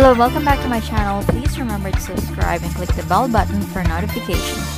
Hello, welcome back to my channel. Please remember to subscribe and click the bell button for notifications.